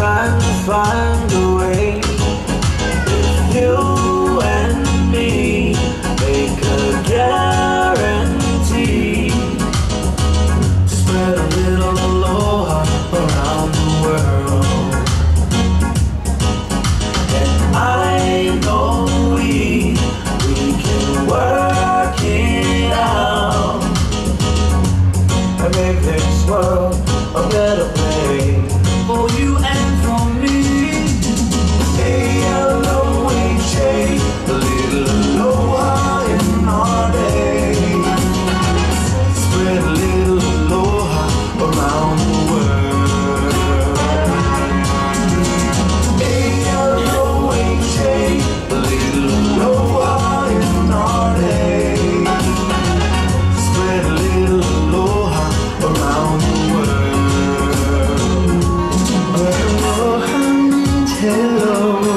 trying to find a way.